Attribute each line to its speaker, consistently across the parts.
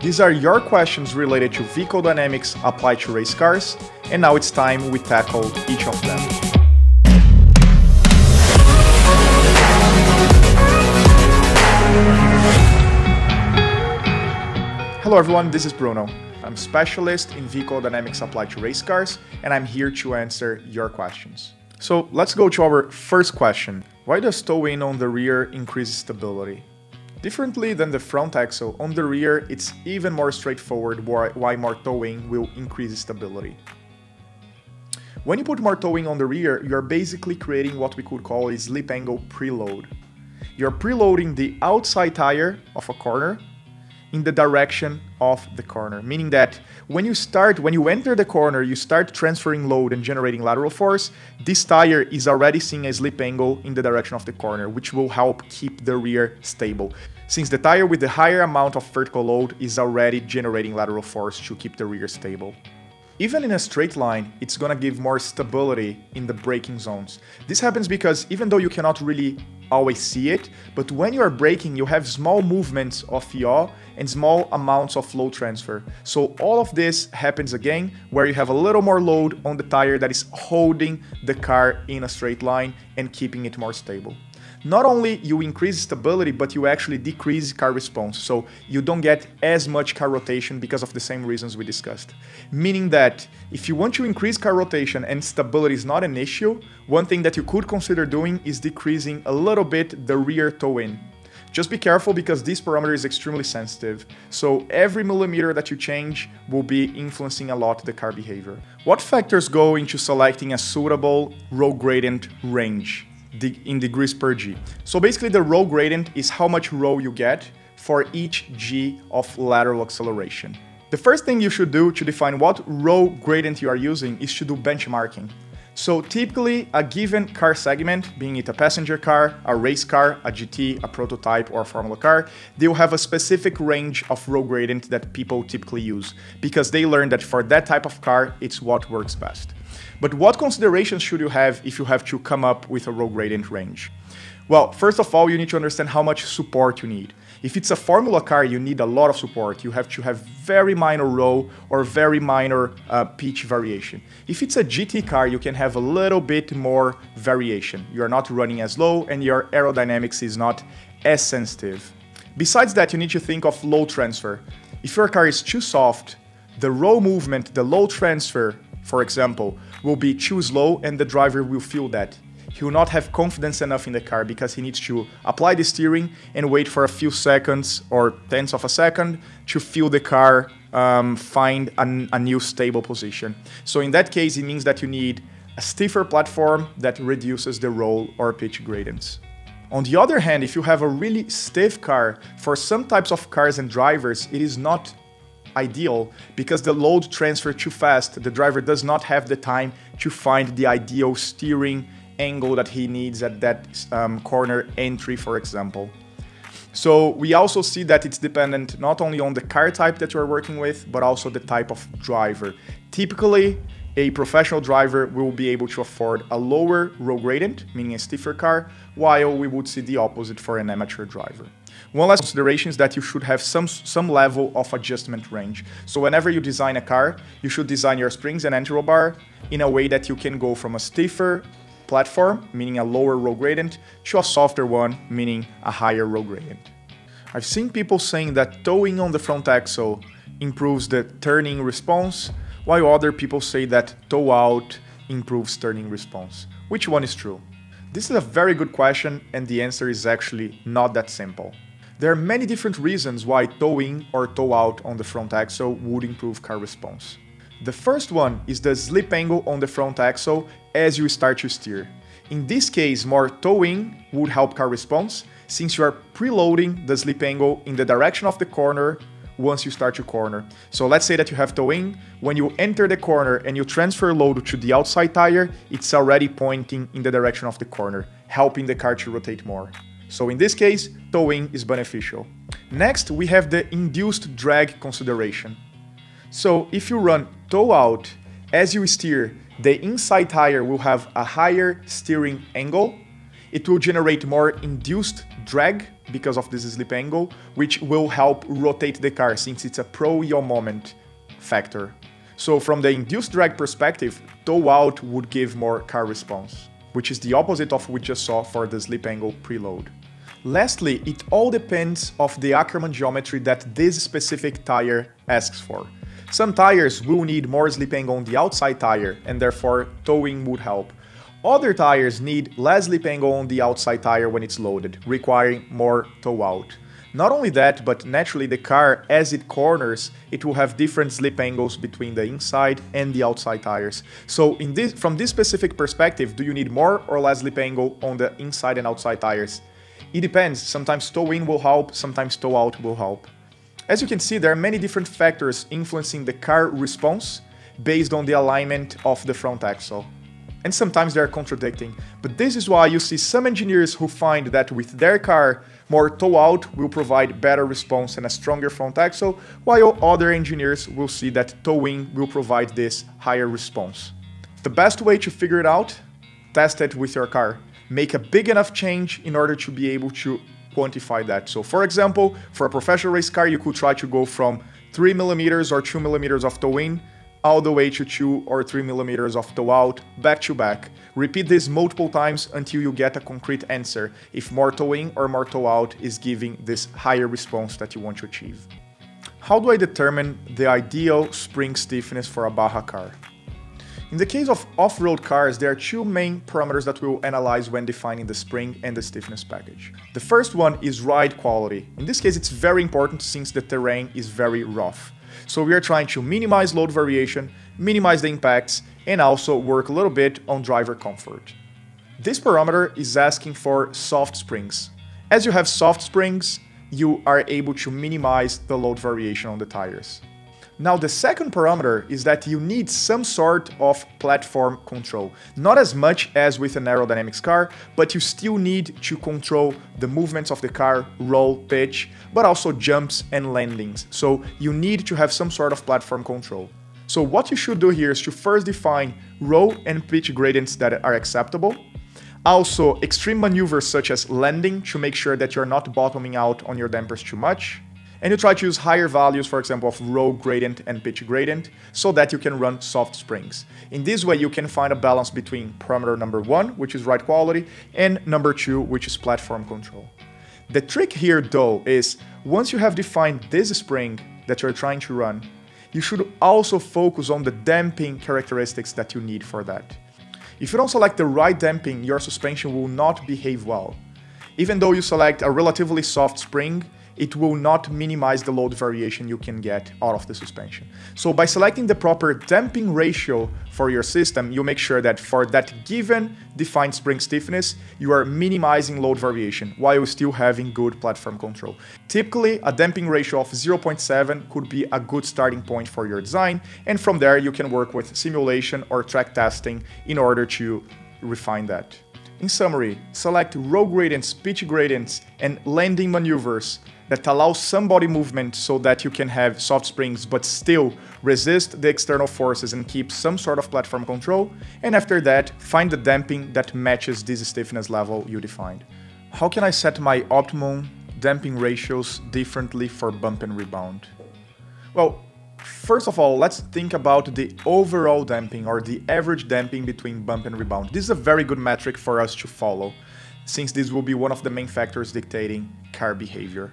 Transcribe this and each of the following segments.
Speaker 1: These are your questions related to vehicle dynamics applied to race cars, and now it's time we tackle each of them. Hello everyone, this is Bruno. I'm specialist in vehicle dynamics applied to race cars, and I'm here to answer your questions. So let's go to our first question. Why does toe-in on the rear increase stability? Differently than the front axle, on the rear it's even more straightforward why more toe-in will increase stability. When you put more toe-in on the rear, you're basically creating what we could call a slip angle preload. You're preloading the outside tire of a corner in the direction of the corner, meaning that when you start, when you enter the corner, you start transferring load and generating lateral force, this tire is already seeing a slip angle in the direction of the corner, which will help keep the rear stable. Since the tire with the higher amount of vertical load is already generating lateral force to keep the rear stable. Even in a straight line, it's gonna give more stability in the braking zones. This happens because even though you cannot really always see it, but when you are braking, you have small movements of yaw and small amounts of load transfer. So all of this happens again where you have a little more load on the tire that is holding the car in a straight line and keeping it more stable not only you increase stability, but you actually decrease car response. So you don't get as much car rotation because of the same reasons we discussed. Meaning that if you want to increase car rotation and stability is not an issue, one thing that you could consider doing is decreasing a little bit the rear toe-in. Just be careful because this parameter is extremely sensitive, so every millimeter that you change will be influencing a lot the car behavior. What factors go into selecting a suitable roll gradient range? In degrees per G. So basically the roll gradient is how much roll you get for each G of lateral acceleration. The first thing you should do to define what roll gradient you are using is to do benchmarking. So typically a given car segment, being it a passenger car, a race car, a GT, a prototype or a Formula car, they'll have a specific range of roll gradient that people typically use because they learn that for that type of car, it's what works best. But what considerations should you have if you have to come up with a roll gradient range? Well, first of all, you need to understand how much support you need. If it's a Formula car, you need a lot of support. You have to have very minor roll or very minor uh, pitch variation. If it's a GT car, you can have a little bit more variation. You're not running as low and your aerodynamics is not as sensitive. Besides that, you need to think of load transfer. If your car is too soft, the roll movement, the load transfer for example, will be too slow and the driver will feel that. He will not have confidence enough in the car because he needs to apply the steering and wait for a few seconds or tenths of a second to feel the car um, find a, a new stable position. So in that case, it means that you need a stiffer platform that reduces the roll or pitch gradients. On the other hand, if you have a really stiff car, for some types of cars and drivers, it is not ideal because the load transfer too fast. The driver does not have the time to find the ideal steering angle that he needs at that um, corner entry, for example. So we also see that it's dependent not only on the car type that you're working with, but also the type of driver. Typically, a professional driver will be able to afford a lower roll gradient, meaning a stiffer car, while we would see the opposite for an amateur driver. One last consideration is that you should have some, some level of adjustment range. So whenever you design a car, you should design your springs and anti-roll bar in a way that you can go from a stiffer platform, meaning a lower roll gradient, to a softer one, meaning a higher roll gradient. I've seen people saying that toe-in on the front axle improves the turning response, while other people say that toe out improves turning response. Which one is true? This is a very good question and the answer is actually not that simple. There are many different reasons why toe-in or toe-out on the front axle would improve car response. The first one is the slip angle on the front axle as you start to steer. In this case, more toe-in would help car response since you are preloading the slip angle in the direction of the corner once you start your corner. So let's say that you have toe-in, when you enter the corner and you transfer load to the outside tire, it's already pointing in the direction of the corner, helping the car to rotate more. So in this case, toe-in is beneficial. Next, we have the induced drag consideration. So if you run toe out, as you steer, the inside tire will have a higher steering angle, it will generate more induced drag because of this slip angle, which will help rotate the car since it's a pro-yaw moment factor. So from the induced drag perspective, toe out would give more car response, which is the opposite of what we just saw for the slip angle preload. Lastly, it all depends of the Ackermann geometry that this specific tire asks for. Some tires will need more slip angle on the outside tire and therefore toe-in would help. Other tires need less slip angle on the outside tire when it's loaded, requiring more toe out. Not only that, but naturally the car, as it corners, it will have different slip angles between the inside and the outside tires. So in this, from this specific perspective, do you need more or less slip angle on the inside and outside tires? It depends, sometimes toe in will help, sometimes toe out will help. As you can see, there are many different factors influencing the car response based on the alignment of the front axle. And sometimes they are contradicting, but this is why you see some engineers who find that with their car, more toe out will provide better response and a stronger front axle, while other engineers will see that toe in will provide this higher response. The best way to figure it out? Test it with your car make a big enough change in order to be able to quantify that. So for example, for a professional race car, you could try to go from 3 millimeters or 2 millimeters of toe in all the way to 2 or 3 millimeters of toe out, back to back. Repeat this multiple times until you get a concrete answer if more toe in or more toe out is giving this higher response that you want to achieve. How do I determine the ideal spring stiffness for a Baja car? In the case of off-road cars, there are two main parameters that we will analyze when defining the spring and the stiffness package. The first one is ride quality. In this case, it's very important since the terrain is very rough. So we are trying to minimize load variation, minimize the impacts, and also work a little bit on driver comfort. This parameter is asking for soft springs. As you have soft springs, you are able to minimize the load variation on the tires. Now the second parameter is that you need some sort of platform control. Not as much as with an aerodynamics car, but you still need to control the movements of the car, roll, pitch, but also jumps and landings. So you need to have some sort of platform control. So what you should do here is to first define roll and pitch gradients that are acceptable. Also, extreme maneuvers such as landing to make sure that you're not bottoming out on your dampers too much and you try to use higher values, for example, of roll gradient and pitch gradient, so that you can run soft springs. In this way, you can find a balance between parameter number one, which is ride quality, and number two, which is platform control. The trick here, though, is once you have defined this spring that you're trying to run, you should also focus on the damping characteristics that you need for that. If you don't select the right damping, your suspension will not behave well. Even though you select a relatively soft spring, it will not minimize the load variation you can get out of the suspension. So by selecting the proper damping ratio for your system, you make sure that for that given defined spring stiffness, you are minimizing load variation while still having good platform control. Typically, a damping ratio of 0.7 could be a good starting point for your design, and from there you can work with simulation or track testing in order to refine that. In summary, select roll gradients, pitch gradients, and landing maneuvers that allows some body movement so that you can have soft springs but still resist the external forces and keep some sort of platform control. And after that, find the damping that matches this stiffness level you defined. How can I set my optimum damping ratios differently for bump and rebound? Well, First of all, let's think about the overall damping or the average damping between bump and rebound. This is a very good metric for us to follow, since this will be one of the main factors dictating car behavior.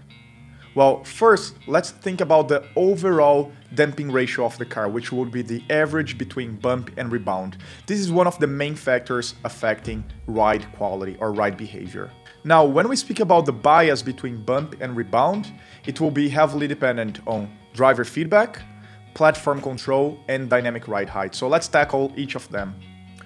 Speaker 1: Well, first, let's think about the overall damping ratio of the car, which would be the average between bump and rebound. This is one of the main factors affecting ride quality or ride behavior. Now, when we speak about the bias between bump and rebound, it will be heavily dependent on driver feedback, platform control, and dynamic ride height. So let's tackle each of them.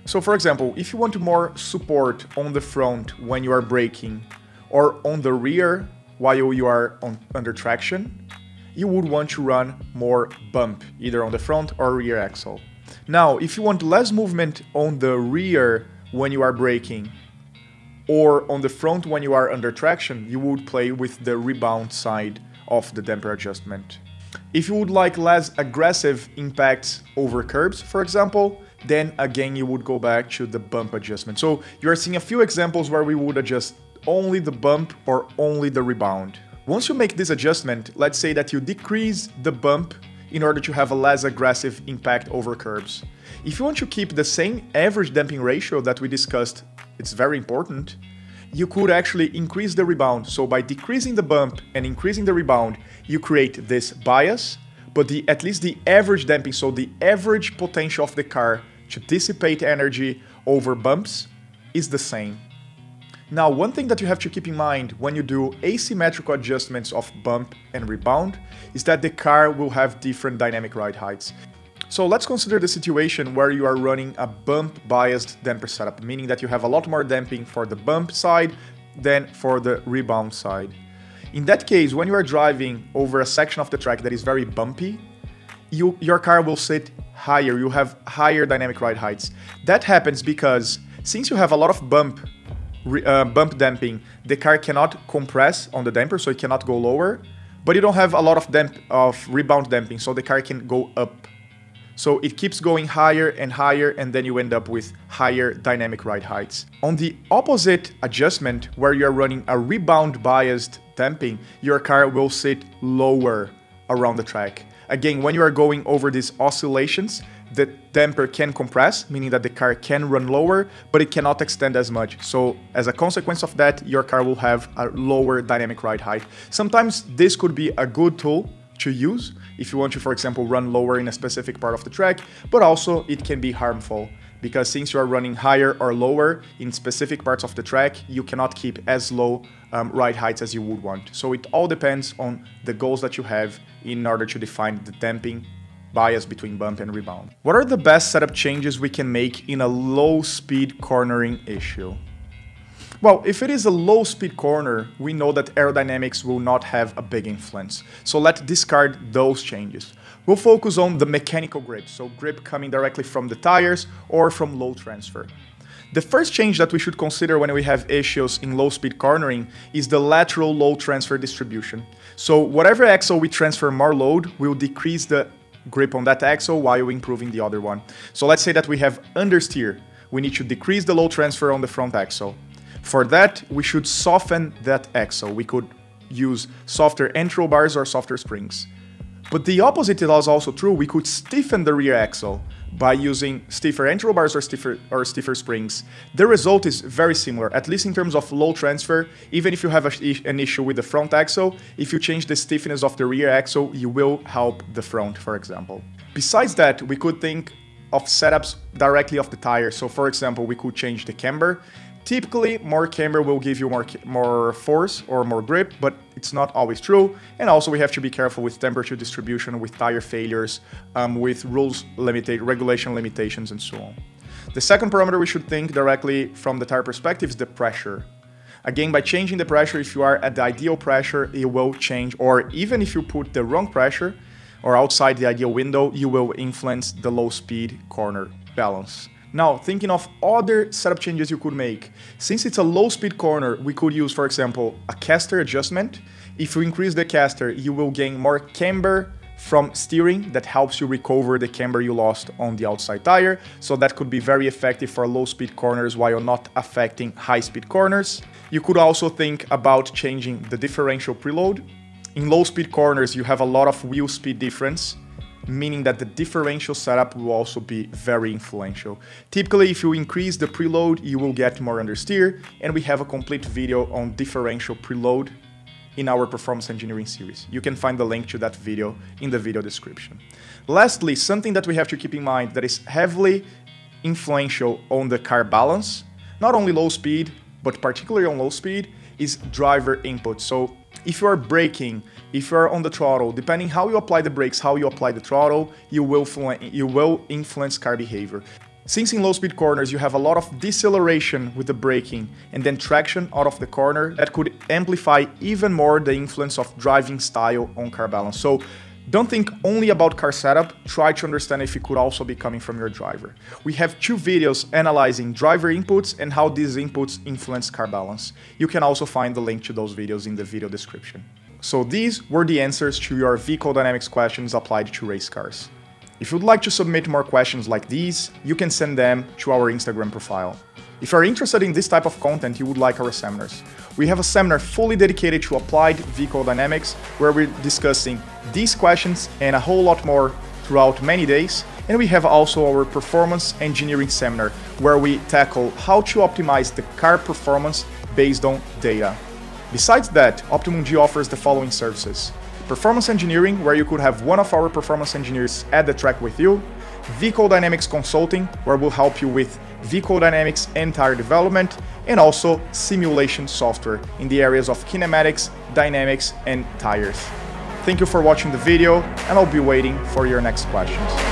Speaker 1: So for example, if you want more support on the front when you are braking, or on the rear while you are on, under traction, you would want to run more bump, either on the front or rear axle. Now, if you want less movement on the rear when you are braking, or on the front when you are under traction, you would play with the rebound side of the damper adjustment. If you would like less aggressive impacts over curbs, for example, then again you would go back to the bump adjustment. So you are seeing a few examples where we would adjust only the bump or only the rebound. Once you make this adjustment, let's say that you decrease the bump in order to have a less aggressive impact over curbs. If you want to keep the same average damping ratio that we discussed, it's very important, you could actually increase the rebound. So by decreasing the bump and increasing the rebound, you create this bias, but the at least the average damping, so the average potential of the car to dissipate energy over bumps is the same. Now, one thing that you have to keep in mind when you do asymmetrical adjustments of bump and rebound is that the car will have different dynamic ride heights. So let's consider the situation where you are running a bump biased damper setup, meaning that you have a lot more damping for the bump side than for the rebound side. In that case, when you are driving over a section of the track that is very bumpy, you, your car will sit higher, you have higher dynamic ride heights. That happens because since you have a lot of bump uh, bump damping, the car cannot compress on the damper, so it cannot go lower. But you don't have a lot of damp of rebound damping, so the car can go up. So it keeps going higher and higher, and then you end up with higher dynamic ride heights. On the opposite adjustment, where you're running a rebound biased damping, your car will sit lower around the track. Again, when you are going over these oscillations, the damper can compress, meaning that the car can run lower, but it cannot extend as much. So as a consequence of that, your car will have a lower dynamic ride height. Sometimes this could be a good tool to use if you want to, for example, run lower in a specific part of the track, but also it can be harmful because since you are running higher or lower in specific parts of the track, you cannot keep as low um, ride heights as you would want. So it all depends on the goals that you have in order to define the damping bias between bump and rebound. What are the best setup changes we can make in a low speed cornering issue? Well, if it is a low speed corner, we know that aerodynamics will not have a big influence. So let's discard those changes. We'll focus on the mechanical grip, so grip coming directly from the tires or from load transfer. The first change that we should consider when we have issues in low speed cornering is the lateral load transfer distribution. So whatever axle we transfer more load will decrease the grip on that axle while improving the other one. So let's say that we have understeer. We need to decrease the load transfer on the front axle. For that, we should soften that axle. We could use softer anti-roll bars or softer springs. But the opposite is also true. We could stiffen the rear axle by using stiffer anti-roll bars or stiffer, or stiffer springs. The result is very similar, at least in terms of load transfer. Even if you have a, an issue with the front axle, if you change the stiffness of the rear axle, you will help the front, for example. Besides that, we could think of setups directly off the tire. So for example, we could change the camber Typically, more camber will give you more, more force or more grip, but it's not always true. And also we have to be careful with temperature distribution, with tire failures, um, with rules limited, regulation limitations and so on. The second parameter we should think directly from the tire perspective is the pressure. Again, by changing the pressure, if you are at the ideal pressure, it will change, or even if you put the wrong pressure or outside the ideal window, you will influence the low speed corner balance. Now, thinking of other setup changes you could make. Since it's a low speed corner, we could use, for example, a caster adjustment. If you increase the caster, you will gain more camber from steering that helps you recover the camber you lost on the outside tire. So that could be very effective for low speed corners while not affecting high speed corners. You could also think about changing the differential preload. In low speed corners, you have a lot of wheel speed difference meaning that the differential setup will also be very influential. Typically, if you increase the preload, you will get more understeer, and we have a complete video on differential preload in our performance engineering series. You can find the link to that video in the video description. Lastly, something that we have to keep in mind that is heavily influential on the car balance, not only low speed, but particularly on low speed, is driver input. So if you are braking, if you are on the throttle, depending how you apply the brakes, how you apply the throttle, you will, you will influence car behavior. Since in low speed corners you have a lot of deceleration with the braking and then traction out of the corner, that could amplify even more the influence of driving style on car balance. So don't think only about car setup, try to understand if it could also be coming from your driver. We have two videos analyzing driver inputs and how these inputs influence car balance. You can also find the link to those videos in the video description. So these were the answers to your vehicle dynamics questions applied to race cars. If you'd like to submit more questions like these, you can send them to our Instagram profile. If you're interested in this type of content, you would like our seminars. We have a seminar fully dedicated to applied vehicle dynamics where we're discussing these questions and a whole lot more throughout many days. And we have also our performance engineering seminar where we tackle how to optimize the car performance based on data. Besides that, OptimumG offers the following services. Performance engineering, where you could have one of our performance engineers at the track with you. Vehicle Dynamics Consulting, where we'll help you with vehicle dynamics and tire development, and also simulation software in the areas of kinematics, dynamics, and tires. Thank you for watching the video, and I'll be waiting for your next questions.